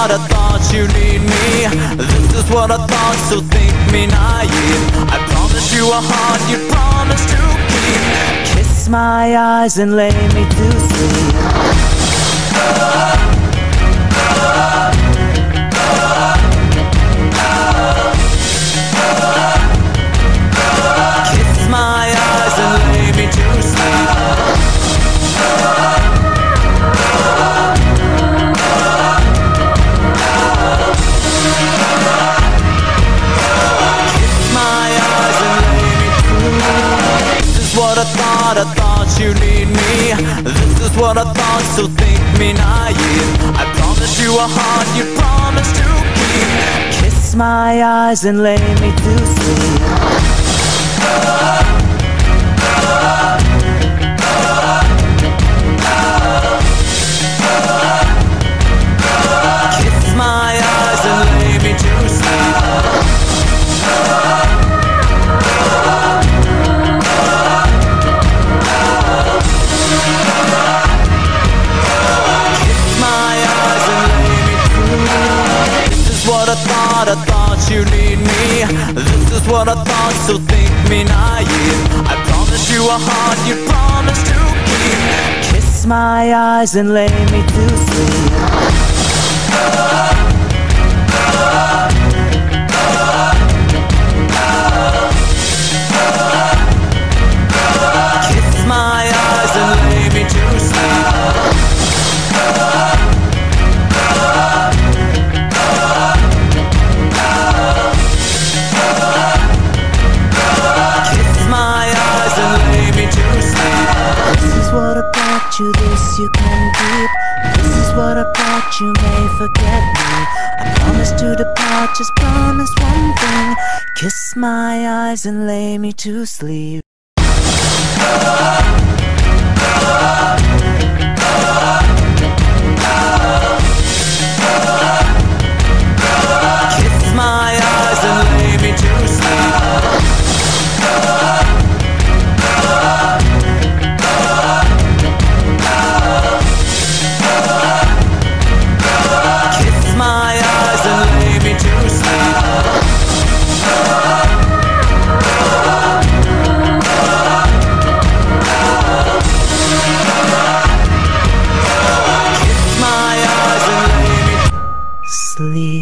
What I thought, you need me. This is what I thought, so think me naive. I promise you a heart you promise to keep. Kiss my eyes and lay me to sleep. What I thought, you need me. This is what I thought, so think me naive. I promise you a heart you promise to keep. Kiss my eyes and lay me to sleep. I thought, I thought you need me. This is what I thought, so think me naive. I promise you a heart you promised to keep. Kiss my eyes and lay me to sleep. Kiss you, can keep. This is what I brought you, may forget me. I promise to depart, just promise one thing. Kiss my eyes and lay me to sleep. sleep.